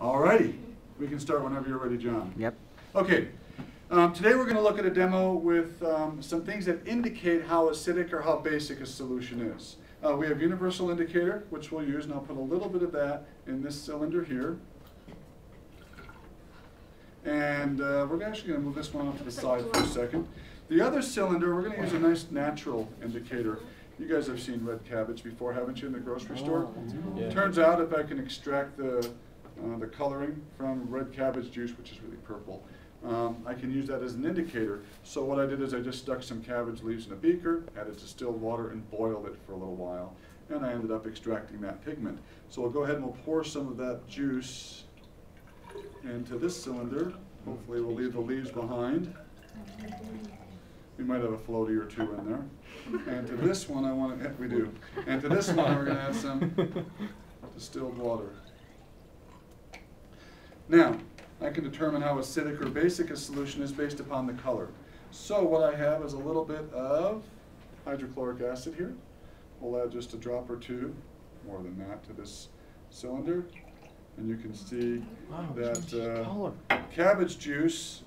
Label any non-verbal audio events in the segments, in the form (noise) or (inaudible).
All righty, we can start whenever you're ready, John. Yep. Okay, um, today we're going to look at a demo with um, some things that indicate how acidic or how basic a solution is. Uh, we have universal indicator, which we'll use, and I'll put a little bit of that in this cylinder here. And uh, we're actually going to move this one off to the side for a second. The other cylinder, we're going to use a nice natural indicator. You guys have seen red cabbage before, haven't you, in the grocery store? Yeah. Turns out if I can extract the, uh, the coloring from red cabbage juice, which is really purple, um, I can use that as an indicator. So what I did is I just stuck some cabbage leaves in a beaker, added distilled water, and boiled it for a little while. And I ended up extracting that pigment. So we'll go ahead and we'll pour some of that juice into this cylinder. Hopefully we'll leave the leaves behind. We might have a floaty or two in there. And to this one, I want to, we do. And to this one, we're going to add some (laughs) distilled water. Now, I can determine how acidic or basic a solution is based upon the color. So what I have is a little bit of hydrochloric acid here. We'll add just a drop or two, more than that, to this cylinder. And you can see Wow, that uh, cabbage juice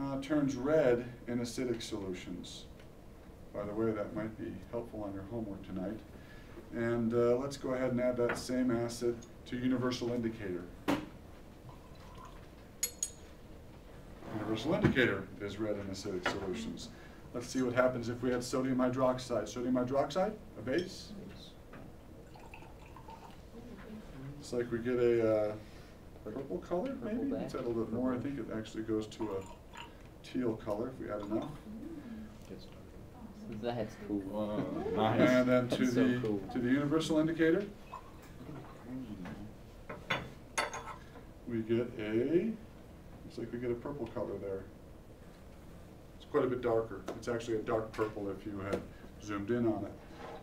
uh, turns red in acidic solutions. By the way, that might be helpful on your homework tonight. And uh, let's go ahead and add that same acid to universal indicator. Universal indicator is red in acidic solutions. Let's see what happens if we add sodium hydroxide. Sodium hydroxide, a base. It's like we get a uh, purple color, maybe? Purple Let's add a little bit more. I think it actually goes to a teal color if we add enough. That's cool. Wow, (laughs) nice. And then to That's so the, cool. to the universal indicator, we get a, looks you could get a purple color there. It's quite a bit darker. It's actually a dark purple if you had zoomed in on it.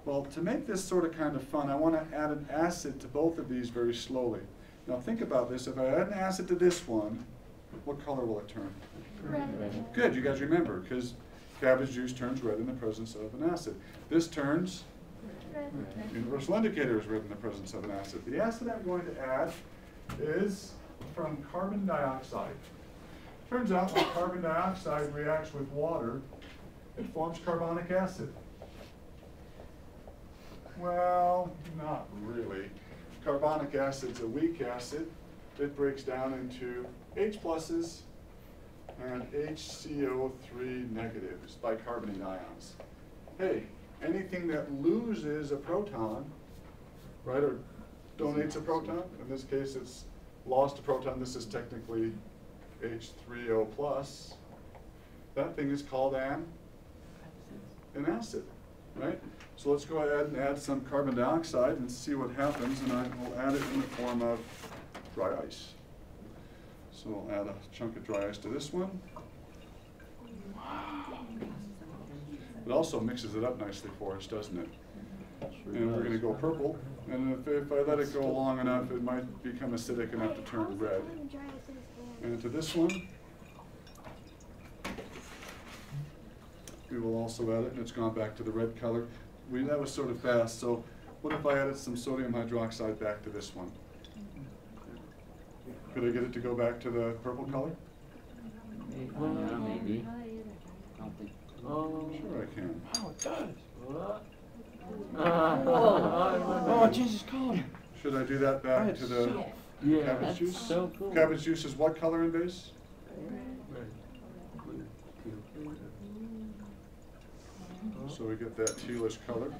Well, to make this sort of kind of fun, I want to add an acid to both of these very slowly. Now think about this. If I add an acid to this one, what color will it turn? Red. Good, you guys remember, because cabbage juice turns red in the presence of an acid. This turns, red. universal indicator is red in the presence of an acid. The acid I'm going to add is from carbon dioxide. Turns out when carbon dioxide reacts with water, it forms carbonic acid. Well, not really. Carbonic acid's a weak acid. It breaks down into H pluses and HCO3 negatives, bicarbonate ions. Hey, anything that loses a proton, right, or donates a proton, in this case it's lost a proton, this is technically H3O plus, that thing is called an, an acid, right? So let's go ahead and add some carbon dioxide and see what happens, and I will add it in the form of dry ice. So we'll add a chunk of dry ice to this one. It also mixes it up nicely for us, doesn't it? And we're gonna go purple, and if, if I let it go long enough, it might become acidic enough to turn red. And to this one, we will also add it, and it's gone back to the red color. We, that was sort of fast, so what if I added some sodium hydroxide back to this one? Could I get it to go back to the purple color? Uh, maybe. I don't think. Oh, Sure I can. Wow, it does. What? (laughs) Oh. It changes color. Should I do that back to the so- Yeah. cabbage juice? so cool. Cabbage juice is what color in base? So we get that tealish color.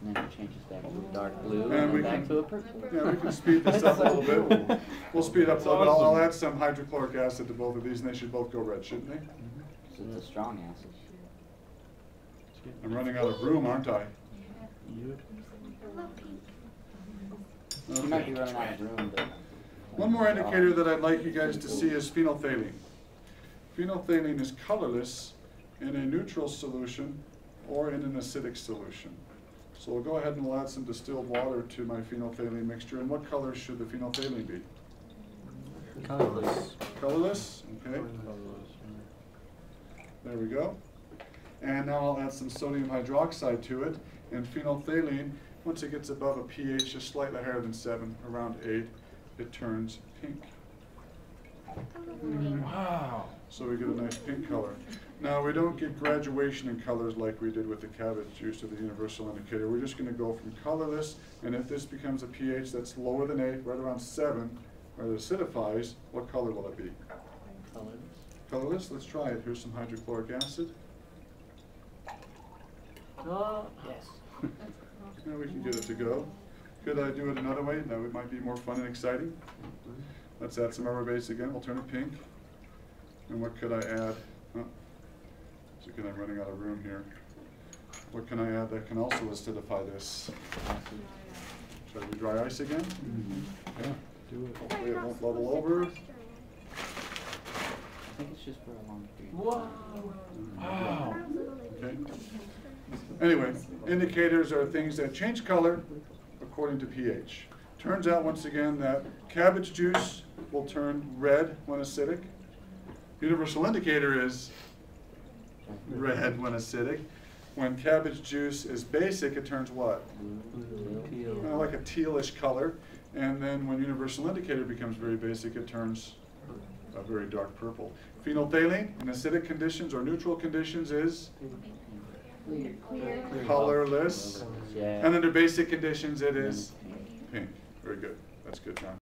And then it changes back to a dark blue And and, we then back can- to a purple. Yeah, we can speed this up a little bit. (laughs) We'll speed up a little bit. I'll, I'll add some hydrochloric acid to both of these and they should both go red, shouldn't they? So it's a strong acid. I'm running out of room, aren't I? You might be running out of room, but. One more indicator that I'd like you guys to see is phenolphthalein. Phenolphthalein is colorless in a neutral solution or in an acidic solution. So we'll go ahead and we'll add some distilled water to my phenolphthalein mixture. And what color should the phenolphthalein be? Colorless. Colorless, okay, there we go. And now I'll add some sodium hydroxide to it. And phenolphthalein, once it gets above a pH just slightly higher than seven, around eight, it turns pink. Mm. Wow. So we get a nice pink color. Now, we don't get graduation in colors like we did with the cabbage juice or the universal indicator. We're just gonna go from colorless, and if this becomes a pH that's lower than eight, right around seven, or it acidifies, what color will it be? Colors. Colorless, let's try it. Here's some hydrochloric acid. Uh, Yes. (laughs) Now we can get it to go. Could I do it another way? That would, might be more fun and exciting. Let's add some rubber base again. We'll turn it pink. And what could I add? Huh. So again, I'm running out of room here. What can I add that can also acidify this? Shall we dry ice again? yeah, do it. Hopefully it won't bubble over. I think it's just for a long period. Wow. Wow. Okay. Anyway, indicators are things that change color according to pH. Turns out, once again, that cabbage juice will turn red when acidic. Universal indicator is red when acidic. When cabbage juice is basic, it turns what? Like a tealish color. And then when universal indicator becomes very basic, it turns a very dark purple. Phenolphthalein in acidic conditions or neutral conditions is colorless. Yeah. And under basic conditions, it is pink. Very good. That's good, John.